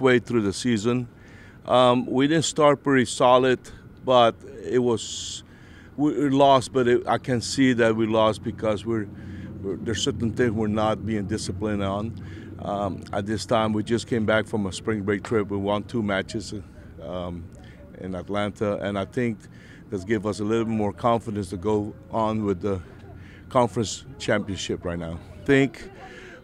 way through the season. Um, we didn't start pretty solid, but it was we lost. But it, I can see that we lost because we're, we're there's certain things we're not being disciplined on. Um, at this time, we just came back from a spring break trip. We won two matches um, in Atlanta, and I think that's give us a little bit more confidence to go on with the conference championship right now. Think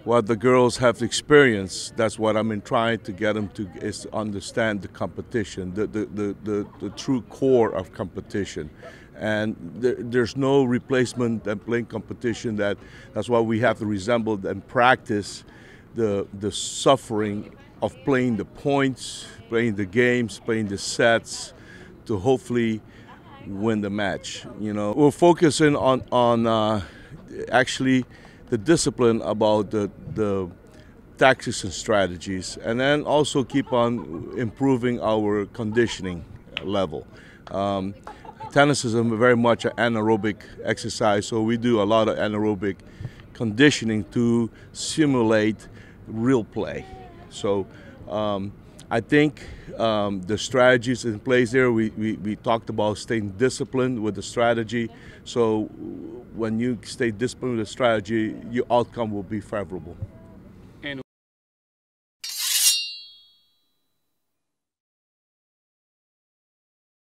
what the girls have experienced, that's what I'm trying to get them to is understand the competition, the, the, the, the, the true core of competition. And there, there's no replacement than playing competition that that's why we have to resemble and practice the, the suffering of playing the points, playing the games, playing the sets to hopefully win the match. You know, we're focusing on, on uh, actually the discipline about the, the tactics and strategies, and then also keep on improving our conditioning level. Um, tennis is a very much an anaerobic exercise, so we do a lot of anaerobic conditioning to simulate real play. So um, I think um, the strategies in place there, we, we, we, talked about staying disciplined with the strategy. So when you stay disciplined with the strategy, your outcome will be favorable.